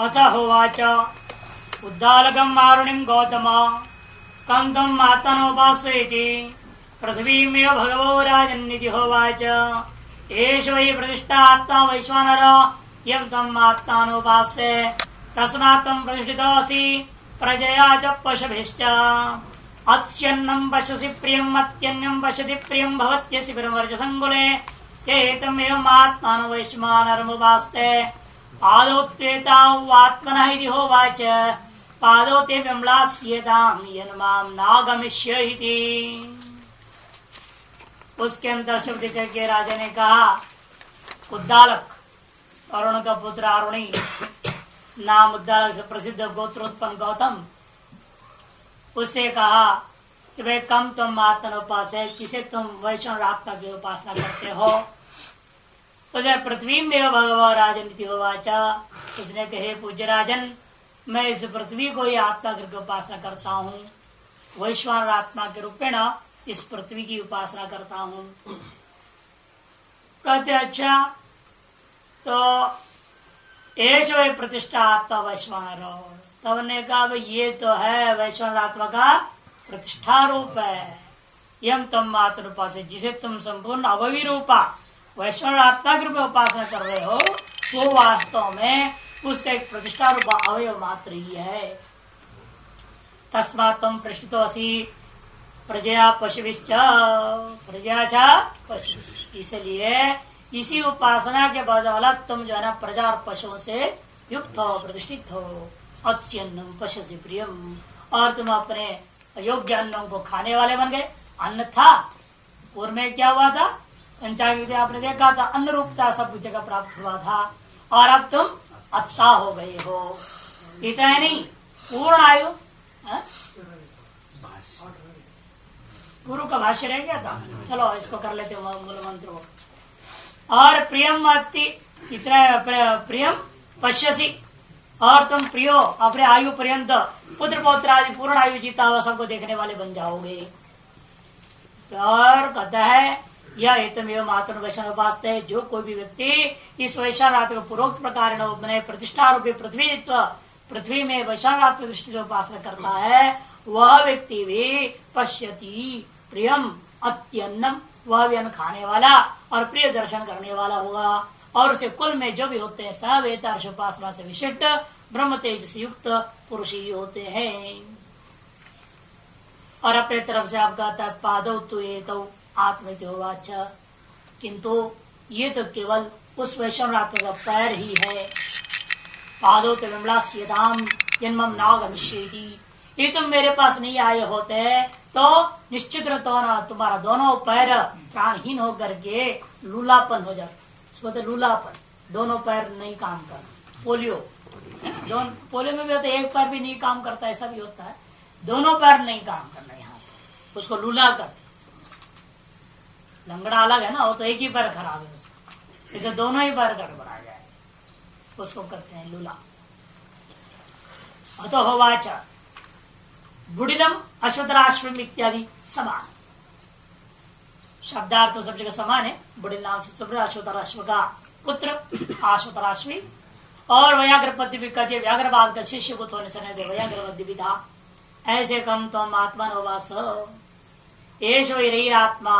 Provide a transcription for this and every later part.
अथ होवाच उद्दालकम् मारुणिम् गौतम। कम् त्वम् आत्मनोपास्येति पृथिवीमेव भगवो राजन्निति होवाच। एष वै प्रतिष्ठा आत्मा वैश्वानर। यम् त्वम् आत्मानोपास्य। तस्मात् त्वम् प्रतिष्ठितोऽसि प्रजया च पशुभिश्च। अत्स्यन्नम् पश्यसि प्रियम्, अत्यन्यम् पश्यति प्रियम् भवत्यसि परमर्जसङ्कुले एतमेवम् आत्मानो त्वेतावात्मनः इति होवाच। पादौ ते विम्लास्यताम् नागमिष्य उसके अंतर शब्द करके राजा ने कहा उद्दालक अरुण का पुत्र अरुणी, नाम उद्दालक से प्रसिद्ध गोत्रोत्पन्न गौतम उससे कहा कि भाई कम तुम आत्मन उपास है किसे तुम वैष्णव आत्मा की उपासना करते हो? उसे पृथ्वी में भगवान राजन होवाचा उसने कहे, पूज्य राजन, मैं इस पृथ्वी को ही आत्मा करके उपासना करता हूँ। वैश्वान आत्मा के रूप रूपेण इस पृथ्वी की उपासना करता हूँ। कहते अच्छा तो एश वही प्रतिष्ठा आत्मा वैश्वान तब ने कहा ये तो है वैश्वान आत्मा का प्रतिष्ठा रूप है। यम तम मात्र उपास जिसे तुम संपूर्ण अववी रूपा वैष्णव आत्मा के रूप में उपासना कर रहे हो, वो वास्तव में उसका एक प्रतिष्ठा रूप अवयव मात्र ही है। तस्मात तुम पृष्ठित प्रजया पशुविश्च प्रजा पशु इसलिए इसी उपासना के बदौलत तुम जो है ना प्रजा और पशुओं से युक्त हो, प्रतिष्ठित हो। अत्यन्नम पशु से प्रियम। और तुम अपने योग्य अन्नों को खाने वाले बन गए। अन्न था पूर्व में क्या हुआ था? संचार आपने देखा था अन्न रूपता सब जगह प्राप्त हुआ था। और अब तुम अत्ता हो गए हो। इतना ही नहीं। पूर्ण आयु हाँ? गुरु का भाष्य रह गया था? चलो, इसको कर लेते मूल मंत्र को। और प्रियम अति इतना प्रियम पश्यसी। और तुम प्रियो, अपने आयु पर्यंत, पुत्र पौत्र आदि, पूर्ण आयु जीता हुआ सबको देखने वाले बन जाओगे। और कहता है यह एतम एवं आत्म वैश्व उपास जो कोई भी व्यक्ति इस वैशाख को पूर्वोक्त प्रकार प्रतिष्ठा रूपी पृथ्वी पृथ्वी में वैशाख दृष्टि से उपासना करता है, वह व्यक्ति भी पश्यति प्रियम अत्यन्नम वह भी खाने वाला और प्रिय दर्शन करने वाला होगा। और उसे कुल में जो भी होते हैं, सब वेतार्श उपासना से विशिष्ट, ब्रह्म तेज से युक्त पुरुष ही होते हैं। और अपने तरफ़ से आप कहता है पादव तो ये आत्मवाच किंतु ये तो केवल उस वैष्णव का पैर ही है। पादो तो विमलास्यताम जन्मम नागमिष्यति। ये तुम मेरे पास नहीं आए होते तो निश्चित तो ना तुम्हारा दोनों पैर प्राणहीन होकर के लूलापन हो जाए उसको तो लूलापन। दोनों पैर नहीं काम कर पोलियो। दोनों, पोलियो में भी होता एक पैर भी नहीं काम करता, ऐसा भी होता है। दोनों पैर नहीं काम करना यहाँ उसको लूला कर लंगड़ा अलग है ना, वो तो एक ही पैर खराब है उसका। इसे दोनों ही पैर गड़बड़ा जाए। उसको कहते हैं लूला। अतो होवाच। बुढ़िलम अश्वतराश्वम इत्यादि समान। शब्दार्थ तो सब जगह समान है। बुढ़िल नाम से अश्वतराश्व का पुत्र अश्वतराश्वी और व्याघ्र पद्धि भी कहते व्याघ्रवाद का शिष्य पुत्र होने से व्याघ्र पद्धि भी था। ऐसे कम तुम आत्मा एश वही रही आत्मा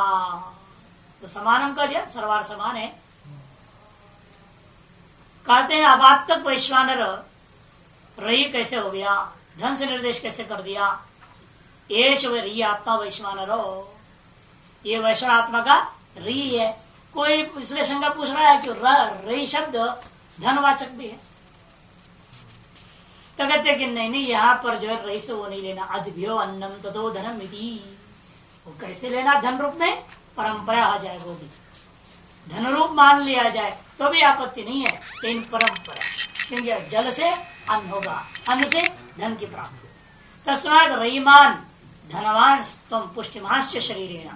तो समानम कर दिया, सर्वार समान है। कहते हैं, अब आप तक वैश्वानर रही कैसे हो गया? धन से निर्देश कैसे कर दिया? ये रही आत्मा वैश्वानर। ये वैश्वान आत्मा का री है। कोई इसलिए शंका पूछ रहा है कि रही शब्द धनवाचक भी है। तो कहते कि नहीं नहीं, यहाँ पर जो है रही से वो नहीं लेना। अद्भ्यो अन्नम तथो धनम वो कैसे लेना? धन रूप में परंपरा आ जाए वो भी। धन रूप मान लिया जाए तो भी आपत्ति नहीं है लेकिन परंपरा, क्योंकि जल से अन्न होगा। अन्न से धन की प्राप्ति। तस्मात रईमान धनवान तुम पुष्टिमांश शरीर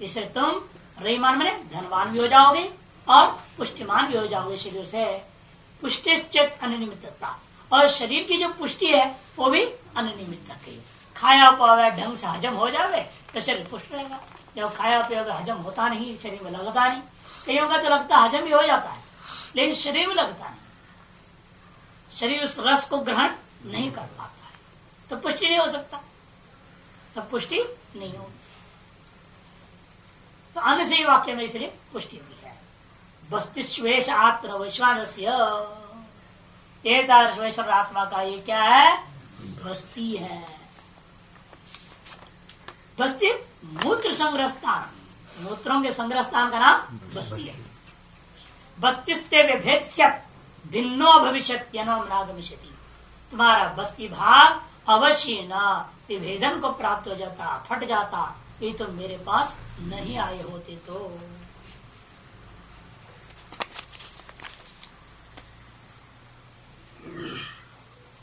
इससे तुम रईमान मैंने धनवान भी हो जाओगे और पुष्टिमान भी हो जाओगे शरीर से। पुष्टिश्चित अनियमितता और शरीर की जो पुष्टि है, वो भी अनियमित खाया पावा, ढंग से हजम हो जाए तो शरीर पुष्ट रहेगा। जब खाया पिया तो हजम होता नहीं, शरीर में लगता नहीं। कईयों का तो लगता हजम भी हो जाता है, लेकिन शरीर में लगता नहीं। शरीर उस रस को ग्रहण नहीं कर पाता है। तो पुष्टि नहीं हो सकता। तब पुष्टि नहीं होगी। तो अन्य से ही वाक्य में इसलिए पुष्टि हुई है। बस्तिश्वेश आत्म वैश्वान वैश्वर आत्मा का ये क्या है? बस्ती है। बस्ती मूत्र संग्रह स्थान मूत्रों के संग्रह स्थान का नाम बस्ती है। बस्तिस्ते विभेद भिन्नो भविष्य नागमिष्यति। तुम्हारा बस्ती भाग अवश्य न विभेदन को प्राप्त हो जाता, फट जाता, ये तो मेरे पास नहीं आए होते तो।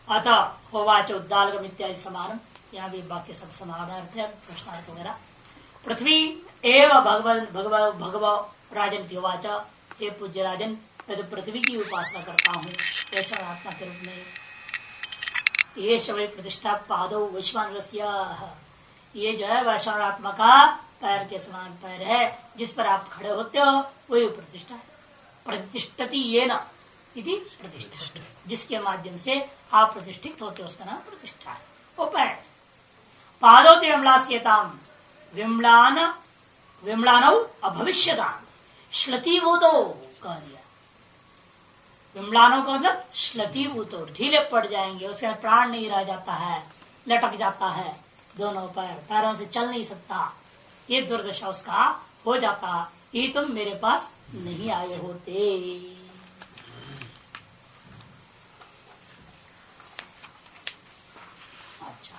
अतः होवाच उद्दालगम इत्यादि समान यहाँ भी वाक्य सब समानार्थ है प्रश्नार्थ वगैरह। पृथ्वी एवं भगवत भगव भगव, राजन होवाच हे पूज्य राजन, मैं तो पृथ्वी की उपासना करता हूँ आत्मा के रूप में। ये शवय प्रतिष्ठा पादो विश्वान ये जो है वैश्वात्मा का पैर के समान पैर है, जिस पर आप खड़े होते हो, वही प्रतिष्ठा है। प्रतिष्ठती ये न, इति प्रतिष्ठा जिसके माध्यम से आप प्रतिष्ठित होते हो, उसका नाम प्रतिष्ठा है। वो पैर। पादोति विमलास्यताम विमलान विमलान अभविष्यदान श्लतीभूतो कह दिया विमलानों का मतलब श्लतीभूतो ढीले पड़ जाएँगे। उसके प्राण नहीं रह जाता है, लटक जाता है दोनों पैर। पैरों से चल नहीं सकता। ये दुर्दशा उसका हो जाता। ये तुम मेरे पास नहीं आए होते अच्छा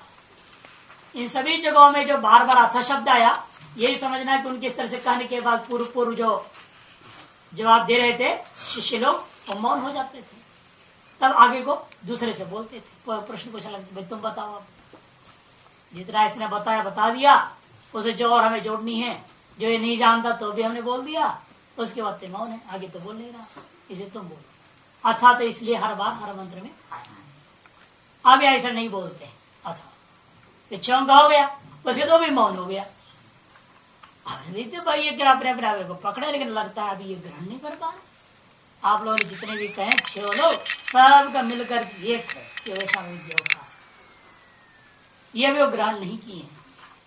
इन सभी जगहों में जो बार बार अथ शब्द आया, यही समझना है कि उनके इस तरह से कहने के बाद पूर्व पूर्व जो जवाब दे रहे थे, शिष्य लोग, वो मौन हो जाते थे। तब आगे को दूसरे से बोलते थे। प्रश्न पूछा लगते भाई तुम बताओ आप जितना इसने बताया, बता दिया। उसे जो और हमें जोड़नी है, जो ये नहीं जानता तो भी हमने बोल दिया। उसके बाद तो मौन है, आगे तो बोल नहीं रहा। इसे तुम बोलो। अथा तो इसलिए हर बार हर मंत्र में आया अब ऐसा नहीं बोलते। अथा पिछों का हो गया उसके तो भी मौन हो गया तो भाई ये क्या अपने अपने को पकड़े लेकिन लगता है अभी ये ग्रहण नहीं कर पा रहे आप लोग जितने भी कहें छो लोग सबका मिलकर एक है ये भी वो ग्रहण नहीं किए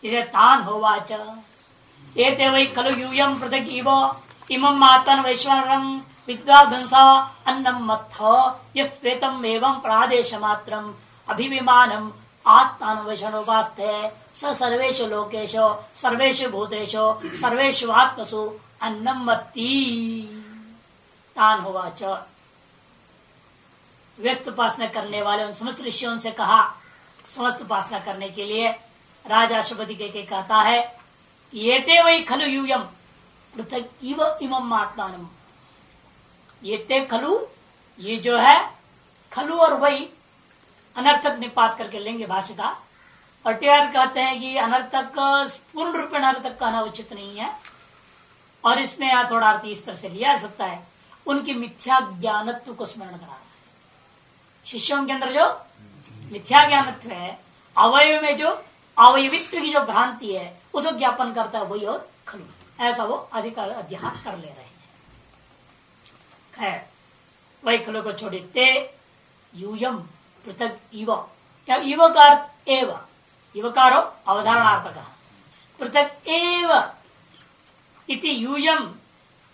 इसे तान होवाच एते वही खलु यूयम पृथक इव इमं मातन वैश्वरम विद्वांसा अन्नम मत्थ येतम एवं प्रादेश मात्रम अभिविमानम आत्मानुवेशनोपास्ते स सर्वेश लोकेश सर्वेश भूतेश सर्वेश आत्मसु अन्नम मत्ती। तान होवाच व्यस्त उपासना करने वाले उन समस्त ऋषियों से कहा समस्त उपासना करने के लिए राजा शुभति के, के कहता है ये ते वही खलु यूयम पृथक इव इमम आत्मान ये ते खलु ये जो है खलु और वही अनर्थक निपात करके लेंगे भाषा का और टेयर कहते हैं कि अनर्थक, पूर्ण रूप में अनर्थक कहना उचित नहीं है। और इसमें यहाँ थोड़ा अर्थ इस तरह से लिया जा सकता है। उनकी मिथ्या ज्ञानत्व को स्मरण कराना है। शिष्यों के अंदर जो मिथ्या ज्ञानत्व है, अवयव में जो अवयवित्व की जो भ्रांति है, उसको ज्ञापन करता है, वही और खलु। ऐसा वो अधिकार अध्यान कर ले रहे हैं। खैर, वही खलु को छोड़े ते यूयम। पृथक इव क्या इव का अर्थ एव। इवकारो अवधारणार्थक। पृथक एव इति यूयम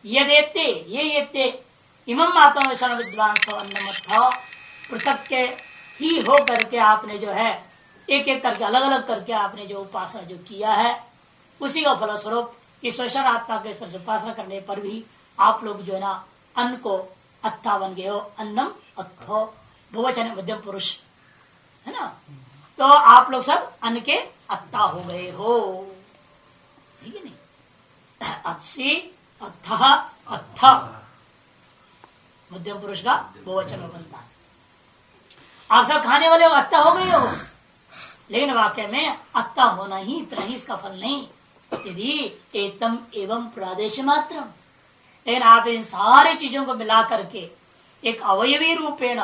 यदेते ये ये इमम आत्म विद्वान पृथक के ही हो करके आपने जो है एक एक करके अलग अलग करके आपने जो उपासना जो किया है, उसी का फलस्वरूप इस ईश्वर आत्मा के से उपासना करने पर भी आप लोग जो है ना, अन्न को अत्था बन गए हो, अन्नम अत्थो। बहुवचन मध्यम पुरुष। है ना? तो आप लोग सब अन्न के अत्ता हो गए हो। ठीक है नहीं? अच्छी अत्थ अत्थ। मध्यम पुरुष का बहुवचन बनता। है आप सब खाने वाले अत्ता हो गए हो। लेकिन वाक्य में अत्ता होना ही, इतना ही इसका फल नहीं। यदि एतम एवं प्रादेश मात्र लेकिन आप इन सारी चीज़ों को मिला करके एक अवयवी रूपेण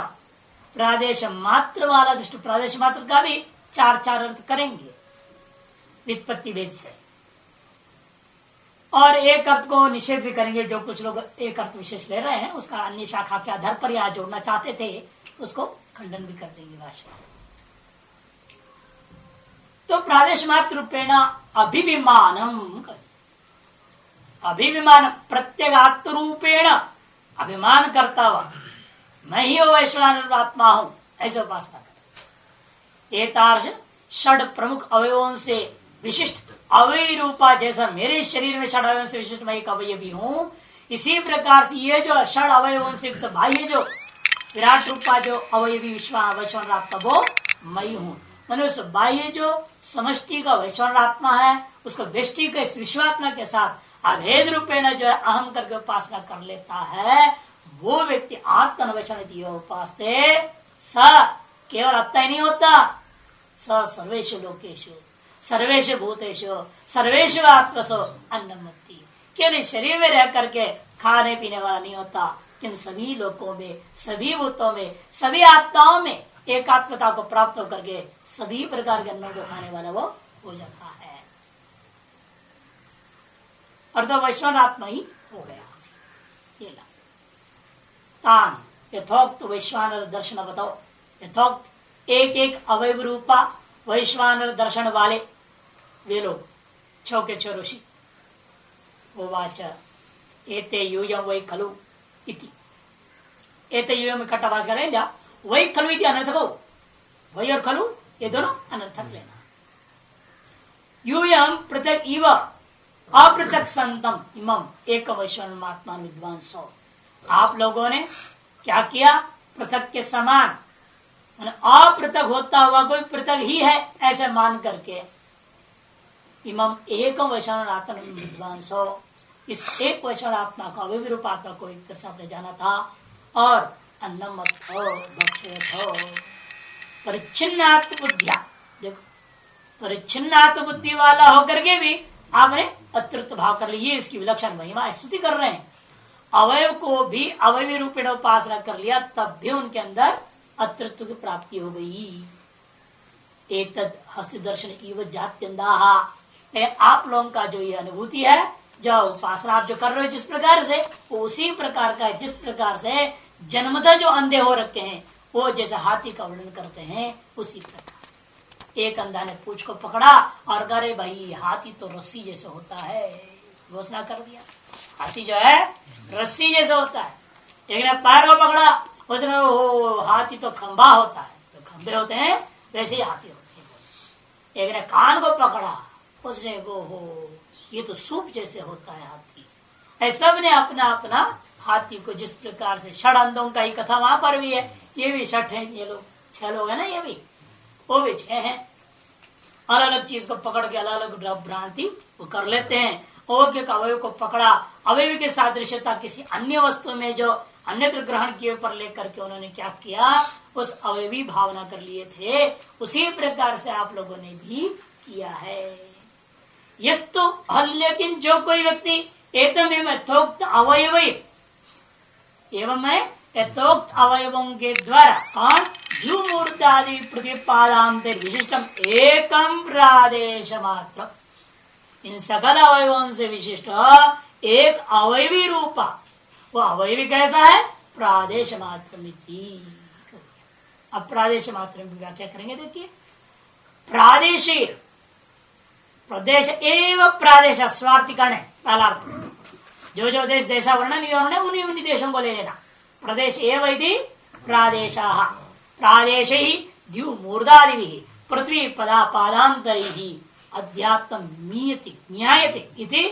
प्रादेश मात्र वाला दृष्टि प्रादेश मात्र का भी चार चार अर्थ करेंगे। वित्पत्ति भेद से। और एक अर्थ को निषेध भी करेंगे, जो कुछ लोग एक अर्थ विशेष ले रहे हैं, उसका अन्य शाखा के आधार पर यहाँ जोड़ना चाहते थे, उसको खंडन भी कर देंगे भाषा तो प्रादेश मात्र रूपेण अभिविमानम अभिविमान प्रत्येगात्म रूपेण अभिमान करता हुआ मैं ही वैश्वान आत्मा हूँ, ऐसे उपासना कर एक षड प्रमुख अवयवों से विशिष्ट अवय रूपा जैसा मेरे शरीर में षड अवय से विशिष्ट मैं एक अवय भी हूँ। इसी प्रकार से ये जो षड अवयवों से बाह्य जो, विराट रूपा जो अवयवी विश्व आत्मा, वो मैं हूँ उस बाह्य जो समष्टि का वैश्वान वैश्वरात्मा है, उसको व्यष्टि के विश्वात्मा के साथ अभेद रूपे न जो है अहम करके उपासना कर लेता है। वो व्यक्ति आत्मनवेषण उपास स केवल अत्ता ही नहीं होता। स सर्वेश लोकेश सर्वेश भूतेश सर्वेश आत्मसो अन्नमती केवल शरीर में रह करके खाने पीने वाला नहीं होता किन सभी लोगों में, सभी भूतों में, सभी आत्माओं में एकात्मता को प्राप्त होकर के सभी प्रकार के अन्नों को खाने वाला वो हो। जाता है अर्थात वैश्वानात्मा ही हो गया। तान यथोक्त वैश्वान दर्शन बताओ। यथोक्त एक एक अवयव रूपा वैश्वान दर्शन वाले। वे लोग छो के छो ऋषि। वाच एते यूयम वै खलु इति। एते यूयम इकट्ठा वाच करें जा वही खलु इति अनर्थक। हो वही और खलु ये दोनों अनर्थक लेना। यूयम पृथक इव अपृथक संतम इमम एक वैश्वात्मा विद्वान सौ आप लोगों ने क्या किया? पृथक के समान। अपृथक होता हुआ कोई पृथक ही है, ऐसे मान करके। इमम एक वैश्वात्मा विद्वान सौ इस एक वैश्वान आत्मा का अविरूप आत्मा को एक तरह जाना था। और अन्नम परिच्छिन्नात्म बुद्धिया देखो परिच्छिन्नात्म बुद्धि वाला होकर के भी आपने अतृप्त भाव कर लिए। इसकी विलक्षण महिमा, स्तुति कर रहे हैं। अवयव को भी अवयवी रूपेण उपासना कर लिया, तब भी उनके अंदर अतृत्व की प्राप्ति हो गई। एक तद हस्त दर्शन इव जात्यंदा आप लोगों का जो ये अनुभूति है, जो उपासना आप जो कर रहे हो जिस प्रकार से, वो उसी प्रकार का जिस प्रकार से जन्मतः जो अंधे हो रखे हैं, वो जैसे हाथी का वर्णन करते हैं, उसी प्रकार। एक अंधा ने पूछ को पकड़ा और करे भाई, हाथी तो रस्सी जैसे होता है। घोषणा कर दिया। हाथी जो है, रस्सी जैसे होता है। एक ने पैर को पकड़ा उसने वो हाथी तो खंभा होता है। तो खंभे होते हैं, वैसे ही हाथी होते हैं। एक ने कान को पकड़ा, उसने वो हो ये तो सूप जैसे होता है हाथी। सबने अपना अपना हाथी को जिस प्रकार से, षड अंधों का ही कथा वहाँ पर भी है। ये भी छठ है, ये लोग, छह लोग है ना ये भी? वो भी छह है। अलग अलग चीज़ को पकड़ के अलग अलग भ्रांति वो कर लेते हैं। और अवयव को पकड़ा अवयव के सादृश्यता किसी अन्य वस्तु में जो अन्यत्र ग्रहण किए पर लेकर के उन्होंने क्या किया? उस अवयवी भावना कर लिए थे। उसी प्रकार से आप लोगों ने भी किया है। यस्तु लेकिन जो कोई व्यक्ति एतम यथोक्त अवयव एवं यथोक्त अवयवों के द्वारा कौन? मूर्त आदि प्रतिपादांतर विशिष्टम एकम प्रादेश मात्र। इन सकल अवयवों से विशिष्ट एक अवयवी रूपा। वो अवयवी कैसा है? प्रादेश मात्र अब प्रादेश मात्र व्याख्या करेंगे, देखिए। प्रादेशिक। प्रदेश एवं प्रादेश स्वार्थिकण है पहला जो जो देश देशा वर्णन है उन्हीं उन्हीं देशों को ले लेना। प्रदेश एवं प्रादेश। प्रादेश ही द्यू मूर्धादि पृथ्वी पदा पादांतरी अध्यात्म नियति न्यायते इति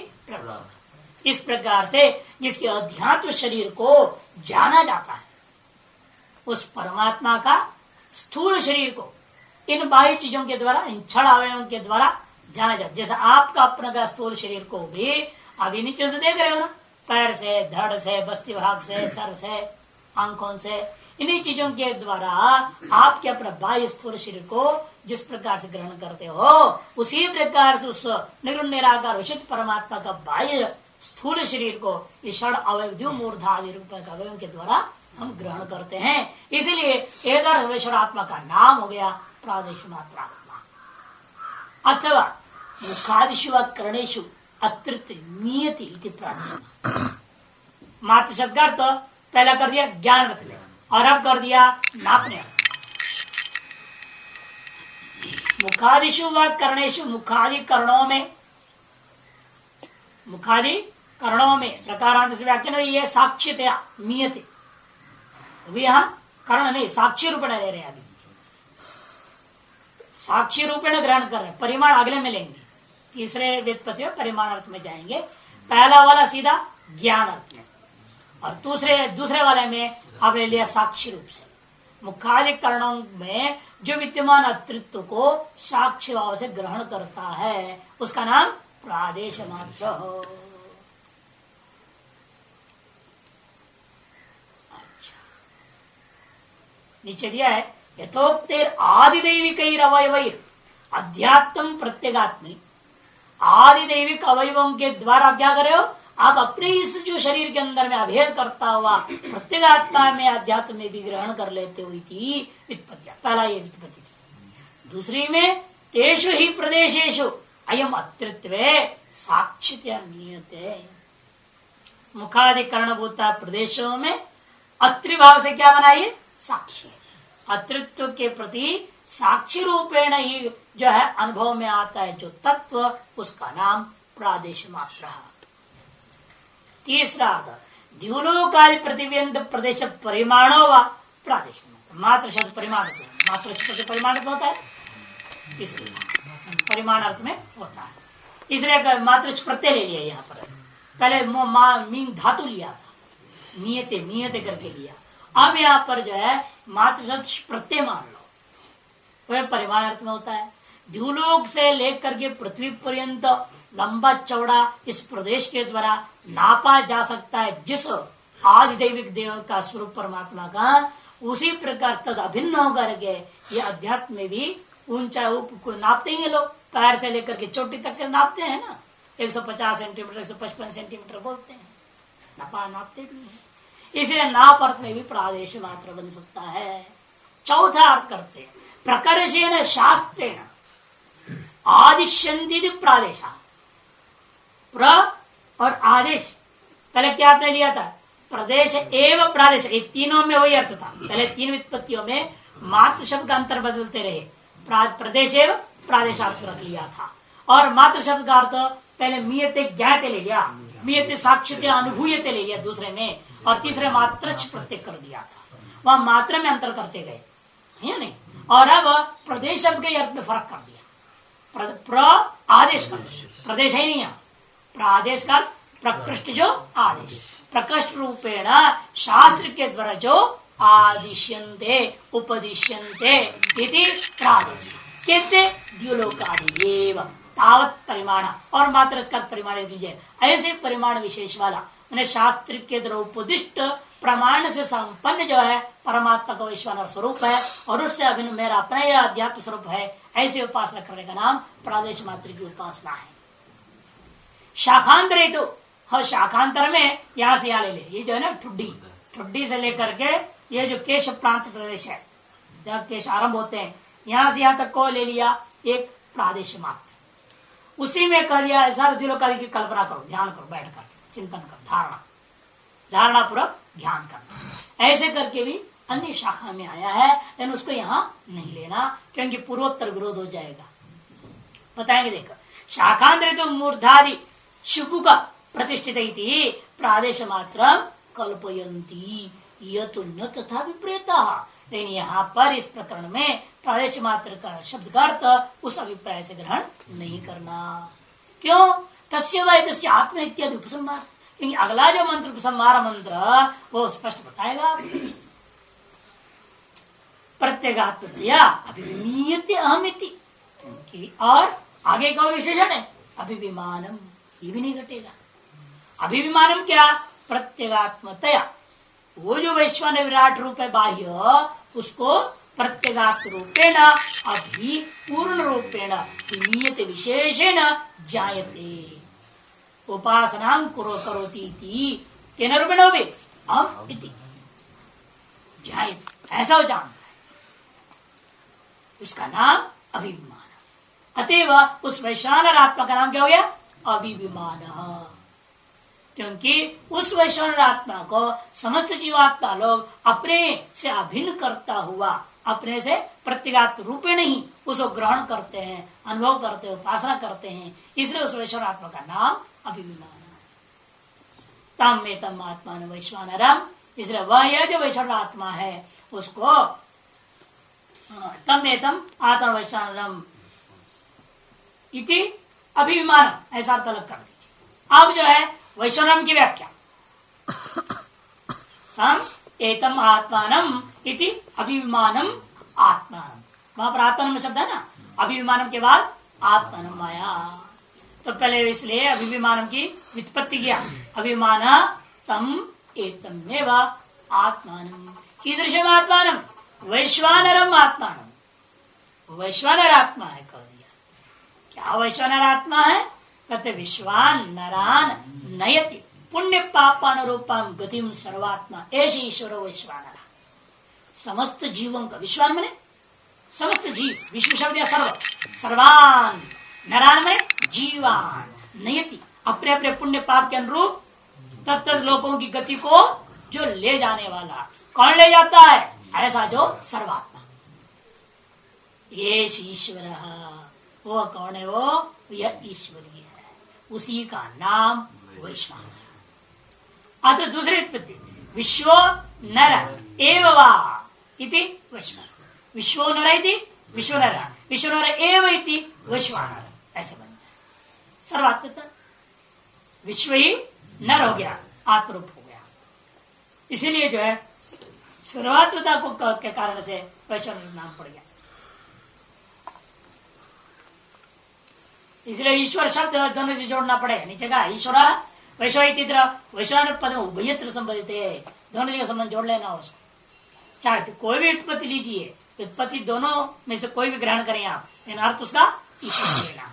इस प्रकार से जिसके अध्यात्म शरीर को जाना जाता है। उस परमात्मा का स्थूल शरीर को इन बाह्य चीज़ों के द्वारा, इन छड़ अवयों के द्वारा जाना जाता जैसे आपका अपना का स्थूल शरीर को भी अभी नीचे से देख रहे हो ना? पैर से, धड़ से, बस्ती भाग से, सर से, आँखों से, इन्हीं चीज़ों के द्वारा आपके अपना बाह्य स्थूल शरीर को जिस प्रकार से ग्रहण करते हो, उसी प्रकार से उस निर्गुण निराकार विशिष्ट परमात्मा का बाह्य स्थूल शरीर को ईषण अवैध मूर्धा आदि रूप अवयव के द्वारा हम ग्रहण करते हैं। इसीलिए एक आत्मा का नाम हो गया प्रादेश मात्रा अथवा मुखादिशु व कर्णेशु अतृत नियति प्रार्थना। मात्र शब्द तो पहला कर दिया, ज्ञान रथ और अब कर दिया, नापने। मुखादिशु व कर्णेशु मुखादि कर्णों में मुखादि कर्णों में प्रकारांत से व्याख्या ये साक्ष्यतया मीयते अभी यहाँ कर्ण नहीं साक्षी रूपेण ले रहे अभी। साक्षी रूपेण ग्रहण कर रहे परिमाण अगले में लेंगे। तीसरे व्युत्पत्ति परिमाण अर्थ में जाएँगे। पहला वाला सीधा ज्ञान अर्थ में। और दूसरे दूसरे वाले में आपने लिया साक्षी रूप से। मुखाधिकरणों में जो विद्यमान अतृत्व को साक्षी भाव से ग्रहण करता है, उसका नाम प्रादेश मात्र हो अच्छा। नीचे दिया है यथोक्तेर आदिदैविक अवयव अध्यात्म प्रत्येगात्मी आदिदैविक अवयवों के द्वारा क्या करे हो? आप अपने इस जो शरीर के अंदर में अभेद करता हुआ प्रत्येक आत्मा में अध्यात्म में भी ग्रहण कर लेते हुई थी वित्पत्तिया पहला ये वित्पत्ति थी। दूसरी में तेषु ही प्रदेशेशु अयम अतृत्व साक्षित नियत मुखाधिकरण भूता प्रदेशों में अत्रिभाव से क्या बनाइए साक्षी अतृत्व के प्रति साक्षी रूपेण ही जो है अनुभव में आता है जो तत्व उसका नाम प्रादेश मात्र तीसरा द्यूलोकादि प्रतिबिंब प्रदेश परिमाणों व प्रादेश मात्र शब्द परिमाण मात्र शब्द परिमाण होता है इसलिए परिमाण अर्थ में होता है। इसलिए मात्र प्रत्यय ले लिया यहाँ पर। पहले मीन धातु लिया था। नियते नियते करके लिया। अब यहाँ पर जो है मात्र प्रत्यय मान लो। वह परिमाण अर्थ में होता है। द्यूलोक से लेकर के पृथ्वी पर्यंत लंबा चौड़ा इस प्रदेश के द्वारा नापा जा सकता है। जिस आज दैविक देव का स्वरूप परमात्मा का, उसी प्रकार तद अभिन्न होकर के ये अध्यात्म में भी ऊँचा को नापते ही लोग, पैर से लेकर के चोटी तक के नापते हैं ना। 150 सेंटीमीटर 155 सेंटीमीटर बोलते हैं। नापा, नापते भी हैं। इसलिए नाप अर्थ में भी प्रादेश मात्र बन सकता है। चौथा अर्थ करते हैं। प्रकर्षेण शास्त्रेण आदिश्यंति प्रादेश प्र और आदेश। पहले क्या आपने लिया था? प्रदेश एवं प्रादेश तीनों में वही अर्थ था। पहले तीन वित्पत्तियों में मात्र शब्द का अंतर बदलते रहे। प्रदेश प्रादेश रख लिया था। और मात्र शब्द का अर्थ, पहले मियते ज्ञाते ले लिया, मियते साक्षित अनुभूयते ले लिया दूसरे में, और तीसरे मात्र प्रत्येक कर दिया था। वह मात्र में अंतर करते गए, है नहीं? और अब प्रदेश शब्द के अर्थ में फ़र्क कर दिया। प्र आदेश का प्रदेश है नहीं प्रादेश का प्रकृष्ट जो आदेश। प्रकृष्ट रूपेण शास्त्र के द्वारा जो आदिश्यंते उपदिश्यंते इति प्रादेश कहते द्युलोकादि तावत परिमाण। और मात्र परिमाण दीजिए ऐसे परिमाण विशेष वाला। मैंने शास्त्र के द्वारा उपदिष्ट प्रमाण से संपन्न जो है, परमात्मा का विश्वान स्वरूप है, और उससे अभिन्न मेरा अपना यह अध्यात्म स्वरूप है, ऐसे उपासना करने का नाम प्रादेश मात्र की उपासना है। शाखांतर तो हाँ शाखांतर में यहाँ से यहाँ ले ले। ये जो है ना, ठुड्डी। ठुड्डी से लेकर के ये जो केश प्रांत प्रदेश है जब केश आरंभ होते हैं, यहाँ से यहाँ तक को ले लिया? एक प्रादेश मात्र। उसी में कर दिया ऐसा दिलों की कल्पना करो, ध्यान करो, बैठ कर, चिंतन करो, धारणा। धारणा पूर्वक ध्यान करना। ऐसे करके भी अन्य शाखा में आया है, लेकिन उसको यहाँ नहीं लेना, क्योंकि पूर्वोत्तर विरोध हो जाएगा। बताएँगे देखो शाखांतरित तो मूर्धादि शुभ का प्रतिष्ठित प्रादेश मात्र कल्पयंती यह न तथा विपरीता लेकिन यहाँ पर इस प्रकरण में प्रादेश मात्र का शब्द का अर्थ उस अभिप्राय से ग्रहण नहीं करना। क्यों? तस्य वह आत्म इत्यादि उपसंहार। क्योंकि अगला जो मंत्र संहार मंत्र, वो स्पष्ट बताएगा। प्रत्येगात्मतया अभिमीयते अहमिति। और आगे का विशेषण है, अभिविमानम। ये भी नहीं घटेगा। अभिविमानम क्या? प्रत्येगात्मतया। वो जो वैश्वान विराट रूप है बाह्य, उसको प्रत्येगात्म रूपेण अभी पूर्ण रूपेण विशेषेण जायते। उपासना करो करोती तेन रूपेण हो हम जाए ऐसा हो जानता है। उसका नाम अभिमान अतएव उस वैश्वान आत्मा का नाम क्या हो गया? अभिमान क्योंकि उस वैश्वान आत्मा को समस्त जीवात्मा लोग अपने से अभिन्न करता हुआ, अपने से प्रत्यगात रूपे नहीं, उसको ग्रहण करते हैं, अनुभव करते हैं, उपासना करते हैं, इसलिए उस वैश्वर आत्मा का नाम अभिमान तम में तम आत्मा वैश्वानरम, इसलिए वह यह जो वैश्वर आत्मा है, उसको तम में तम आत्मा वैश्वानरम इति अभिमान, ऐसा अर्थ अलग कर दीजिए। अब जो है वैश्वरम की व्याख्या। तम एतम आत्मान इति अभिमानम वहाँ पर आत्मान शब्द है ना? अभिमानम के बाद आत्मान आया तो पहले इसलिए अभिमान की वित्पत्ति किया। अभिमान तम एतमेव आत्मान कीदृशम आत्मान वैश्वानरम आत्मान वैश्वानर आत्मा है, कह दिया। क्या वैश्वानर आत्मा है? कहते विश्वान नरान नयति। पुण्य पापानुरूपम गतिम सर्वात्मा। ऐसी ईश्वर वैश्वानर समस्त जीवों का विश्वान मने? समस्त जीव विश्व शब्द या सर्व। सर्वान नारायण मने? जीवान नयति। अपने अपने पुण्य पाप के अनुरूप तत्त लोगों की गति को जो ले जाने वाला। कौन ले जाता है? ऐसा जो सर्वात्मा। ये ईश्वर। वो कौन है वो? यह ईश्वरीय। उसी का नाम वैश्वान अतः दूसरी उत्पत्ति, विश्व नर एवं इति वैश्वान विश्व नर इति विश्व नर। विश्व नर एव इति वैश्वानर ऐसे बन। सर्वात्मता, विश्व ही नर हो गया, आत्मरूप हो गया। इसीलिए जो है, सर्वात्मता को के कारण से वैश्व नाम पड़ गया। इसलिए ईश्वर शब्द दोनों से जोड़ना पड़ेगा नीचे का ईश्वर, वैश्व वैश्वान पद उभयत्र संबंधित। है दोनों जगह संबंध जोड़ लेना उसको। चाहे कोई भी उत्पत्ति लीजिए उत्पत्ति दोनों में से कोई भी ग्रहण करें आप। लेकिन अर्थ उसका ईश्वर लेना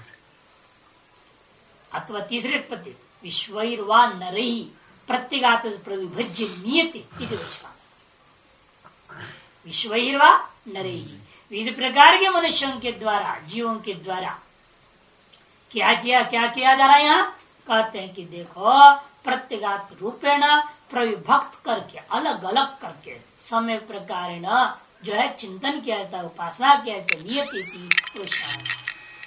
अथवा तीसरी उत्पत्ति विश्ववा नरही प्रत्यगात प्रविभज्य नियति विश्ववा नरही विविध प्रकार के मनुष्यों के द्वारा, जीवों के द्वारा क्या किया क्या किया जा रहा है यहाँ? कहते हैं कि देखो, प्रत्यगात रूपेण प्रविभक्त करके अलग अलग करके, समय प्रकार जो है चिंतन किया जाता है, उपासना किया जाता है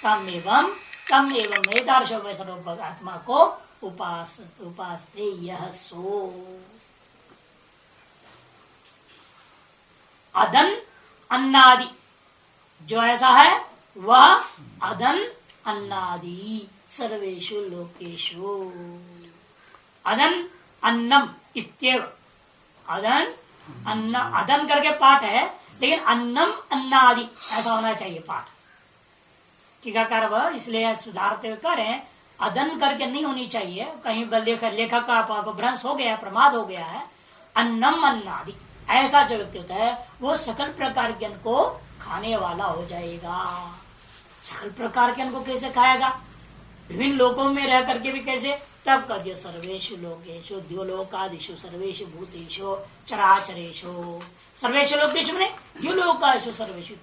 तम एवं तम एवं वेदार्श आत्मा को उपास उपास यह सो। अदन अन्नादि, जो ऐसा है, वह अदन अन्नादि सर्वेशु लोकेशु अदन अन्नम इत्यव अदन अन्न अदन करके पाठ है लेकिन अन्नम अन्नादि ऐसा होना चाहिए पाठ टीकाकार वह इसलिए सुधारते हुए करें अदन करके नहीं होनी चाहिए कहीं लेखक लेखक का भ्रंश हो गया प्रमाद हो गया है अन्नम अन्नादि ऐसा जो व्यक्ति होता है वो सकल प्रकार अन्न को खाने वाला हो जाएगा सकल प्रकार के उनको कैसे खाएगा विभिन्न लोगों में रह करके भी कैसे? तब कद्य सर्वेशु लोकेशु द्योलोकादिशु सर्वेशु भूतेशु चराचरेशु सर्वेशु लोकेशु मैंने द्योलोकाशु सर्वेशु।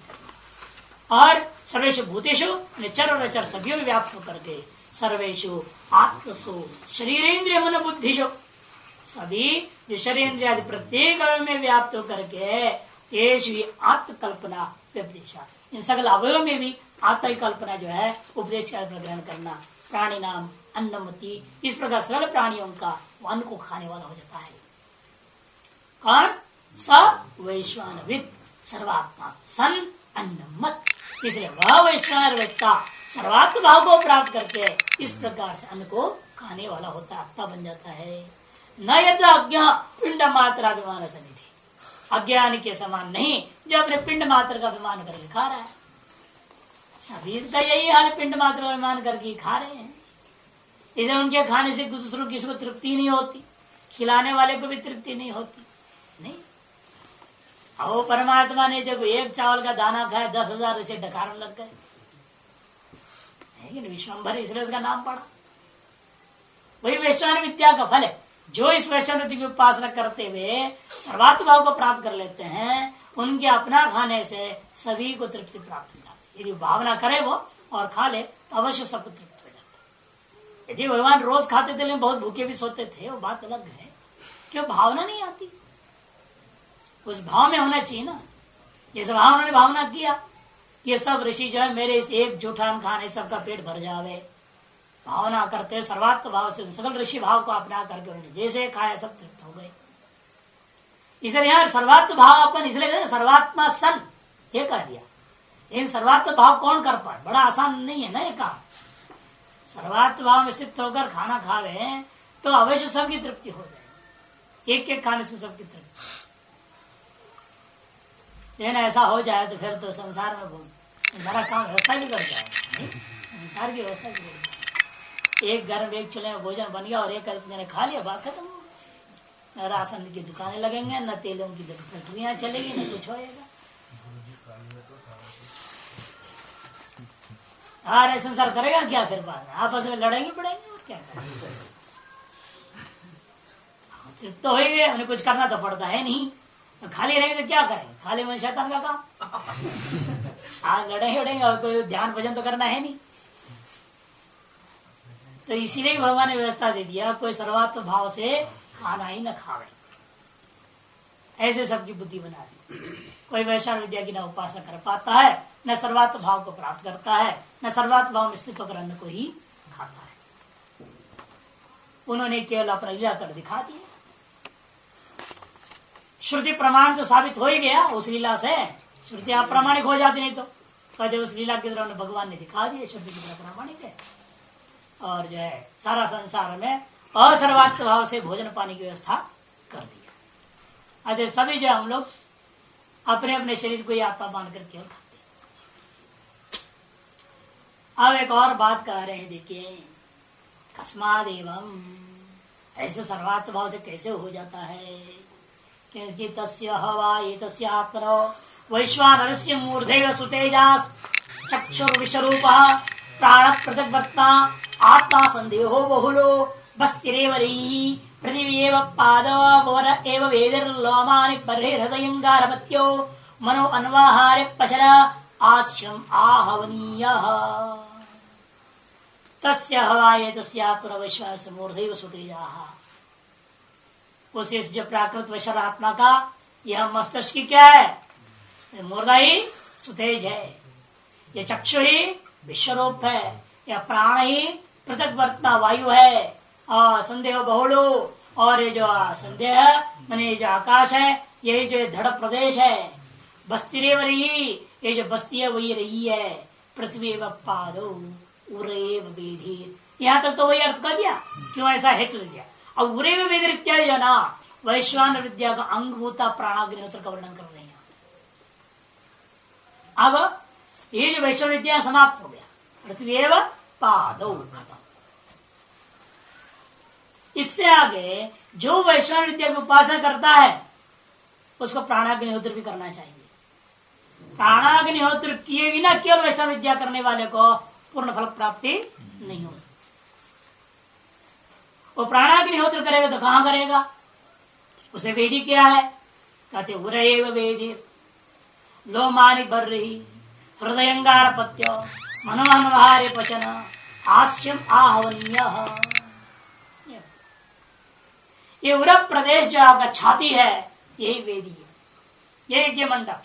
और सर्वेशु भूतेशु चर और चर सभी में व्याप्त होकर के सर्वेशु आत्मसु, शरीरेन्द्रिय मन बुद्धिशो सभी जो शरीर आदि प्रत्येक में व्याप्त होकर के आत्मकल्पना व्यपदेशा इन सकल अवयव में भी आत्म कल्पना जो है, उपदेश का ग्रहण करना, प्राणी नाम अन्नमति, इस प्रकार सरल प्राणियों का वन को खाने वाला हो जाता है। कौन? स वैश्वानविद सर्वात्मा, सन अन्नमत। इसलिए वह वैश्वान व्यक्ता सर्वात्म भाव को प्राप्त करके इस प्रकार से अन्न को खाने वाला होता आत्मा बन जाता है। न यद अज्ञा पिंड मात्र अभिमान सनिधि अज्ञान के समान नहीं, जो अपने पिंड मात्र का अभिमान करके खा रहा है। सभी का यही हाल पिंड मात्र का अभिमान करके खा रहे हैं। इसे उनके खाने से दूसरों किसी को तृप्ति नहीं होती। खिलाने वाले को भी तृप्ति नहीं होती। नहीं। वो परमात्मा ने जब एक चावल का दाना खाया, दस हज़ार इसे डकार लग गए। लेकिन विश्वम्भर इसलिए उसका नाम पड़ा। वही वैश्वान विद्या का फल है। जो इस वैश्वान की उपासना करते हुए सर्वात्म भाव को प्राप्त कर लेते हैं, उनके अपना खाने से सभी को तृप्ति प्राप्त हो जाती यदि भावना करे वो और खा ले तो अवश्य सबको तृप्त हो जाता यदि भगवान रोज खाते थे, लेकिन बहुत भूखे भी सोते थे, वो बात अलग है। क्यों? भावना नहीं आती। उस भाव में होना चाहिए ना। जैसे वहाँ उन्होंने भावना किया कि सब ऋषि जो है, मेरे इस एक जूठान खाने सबका पेट भर जावे। भावना करते सर्वात्म भाव से सकल ऋषि भाव को अपना करके उन्होंने जैसे खाया सब तृप्त हो गए। इसलिए यहाँ सर्वात्म भाव अपन इसलिए सर्वात्मा सन, ये कह दिया। इन सर्वात्म भाव कौन कर पाए? बड़ा आसान नहीं है ना ये काम। सर्वात्म भाव में स्थित होकर खाना खा रहे तो अवश्य सबकी तृप्ति हो जाए। एक एक खाने से सबकी तृप्ति। लेकिन ऐसा हो जाए तो फिर तो संसार में बड़ा काम व्यवस्था भी कर जाए संसार की व्यवस्था भी कर जाए एक घर में एक चूल्हे में भोजन बन गया और एक जने खा लिया, बात खत्म। हो गई राशन की दुकानें लगेंगे, न तेलों की फैक्ट्रियाँ चलेगी, न कुछ होएगा। अरे संसार करेगा क्या फिर बाद आपस में लड़ेंगे पड़ेंगे और क्या करेंगे तृप्त तो हो गए उन्हें कुछ करना तो पड़ता है नहीं। तो खाली रहेंगे तो क्या करेंगे खाली मन शैतान का काम। आज लड़ेंगे, उड़ेंगे, और कोई ध्यान भजन तो करना है नहीं। तो इसीलिए भगवान ने व्यवस्था दे दिया, कोई सर्वात्म भाव से खाना ही न खावे। ऐसे सबकी बुद्धि बना दी। कोई वैशाल विद्या की न उपासना कर पाता है, न सर्वात्म भाव को प्राप्त करता है, न सर्वात्म भाव में स्थित होकर अन्न को ही खाता है। उन्होंने केवल अपना लीला कर दिखा दिया श्रुति प्रमाण तो साबित हो ही गया, उस लीला से श्रुति अप्रामाणिक हो जाती नहीं तो। कहते उस लीला की तरह भगवान ने दिखा दिया, श्रुति की तरह प्रामाणिक है। और जो है, सारा संसार में असर्वात्म भाव से भोजन पानी की व्यवस्था कर दिया अरे सभी जो हम लोग अपने अपने शरीर को ही आत्मा मान कर केवल खाते अब एक और बात कह रहे हैं, देखिए कस्माद एवं ऐसे सर्वात्म भाव से कैसे हो जाता है? क्योंकि तस्य हवा ये तस्य आत्मनो वैश्वानर से मूर्धेव सुतेजास चक्षुर विश्वरूप प्राण पृथक आत्मा संदेहो बहुलो बस्तिरेव पृथिवी पाद एव वेदिर्लोमानि पर्हे हृदयंगारपत्यो मनो अन्वाहार्य पचर आश्यम आहवनीय। तस्य हवाये जो प्राकृत वैश्वर आत्मा का यह मस्तिष्क क्या है? मूर्धा ही सुतेज है। ये चक्षु ही विश्वरूप है। यह प्राण ही पृथक वर्तना वायु है। और संदेह बहुलो। और ये जो संदेह मैंने जो आकाश है यही जो धड़ प्रदेश है। बस्ती वही ये जो बस्ती है, वही रही है। पृथ्वी व पादो, उरेव यहाँ तक तो वही अर्थ कर दिया। क्यों ऐसा हेतु दिया? अब उरे वेद इत्यादि जो ना वैश्वान विद्या का अंग भूता प्राणाग्निहोत्र का वर्णन कर रहे हैं। अब ये जो वैश्व विद्या समाप्त हो गया। पृथ्वी एवं पादो खत्म। इससे आगे जो वैष्णव विद्या की उपासना करता है, उसको प्राणाग्निहोत्र भी करना चाहिए। प्राणाग्निहोत्र किए बिना केवल वैष्णव विद्या करने वाले को पूर्ण फल प्राप्ति नहीं हो सकती। वो प्राणाग्निहोत्र करेगा तो कहाँ करेगा? उसे वेदी क्या है, कहते उरेव वेदी। लोमानी भर रही हृदयंगार पत्य मनोहनवारे पचन हास्यम आहवनीय। ये उर प्रदेश जो आपका छाती है, यही वेदी है। यही मंडप